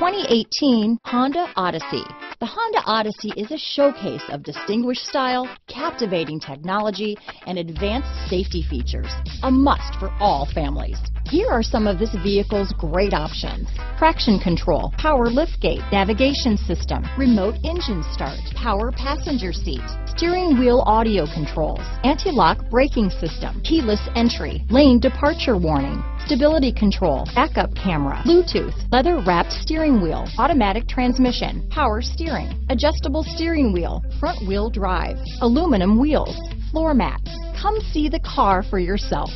2018 Honda Odyssey. The Honda Odyssey is a showcase of distinguished style, captivating technology, and advanced safety features. A must for all families. Here are some of this vehicle's great options. Traction control, power liftgate, navigation system, remote engine start, power passenger seat, steering wheel audio controls, anti-lock braking system, keyless entry, lane departure warning, stability control, backup camera, Bluetooth, leather wrapped steering wheel, automatic transmission, power steering, adjustable steering wheel, front wheel drive, aluminum wheels, floor mats. Come see the car for yourself.